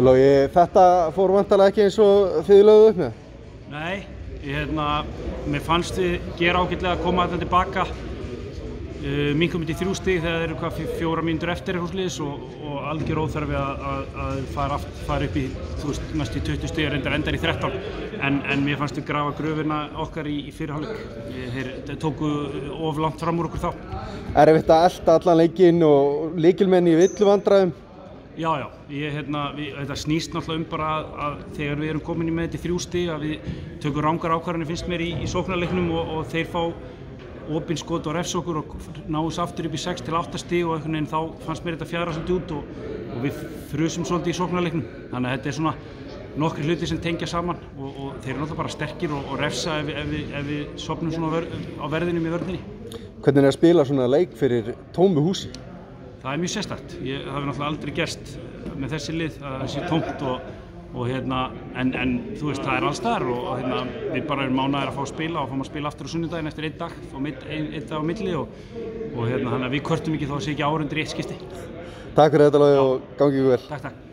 Logi, þetta fór vantarlega ekki eins og þið lögðu upp með? Nei, ég, hérna, mér fannst við gera ágætlega að koma þetta tilbaka. Uh, Minkum þetta í þrjú stig þegar þeir eru hvað fjó- fjóra mínútur eftir eitthvað sliðis og, og algjör óþarfi að, að, að fara, aft, fara upp í, þú veist, mest í 20 stig og reyndar endar í 13. En, en mér fannst við grafa gröfina okkar í, í fyrirháleik. Þeir, tóku of langt fram úr okkur þá. Erfitt að elda allan leikinn og líkilmenn í villu vandræðum? Já, já, ég, hérna, við, þetta snýst náttúrulega um bara að, að þegar við erum komin í með þetta í þrjú stig að við tökum rángar ákvarðanir finnst mér í, í sóknarleiknum og, og þeir fá opinn skot og refs okkur og náðum aftur upp í 6 til 8 stig og einhvern veginn þá fannst mér þetta fjara svolítið út og, og við frusum svolítið í sóknarleiknum þannig að þetta er svona nokkri hluti sem tengja saman og, og þeir eru náttúrulega bara sterkir og, refsa ef, ef, við- ef við sopnum svona á ver, á verðinum í vörðinni. Hvernig er að spila svona leik fyrir tómu húsi? Það er mjög sérstakt. Ég hafi náttúrulega aldrei gerst með þessi lið að það sé tómt og, og hérna, en, en þú veist, það er alls þar og hérna, við bara erum mánaðir að fá að spila og fáum að spila aftur á sunnudaginn eftir einn dag, einn ein, ein dag á milli og, og hérna, við kvörtum ekki þó að sé ekki árundur í eitt skisti. Takk fyrir þetta Logi og gangi ykkur vel. Takk, takk.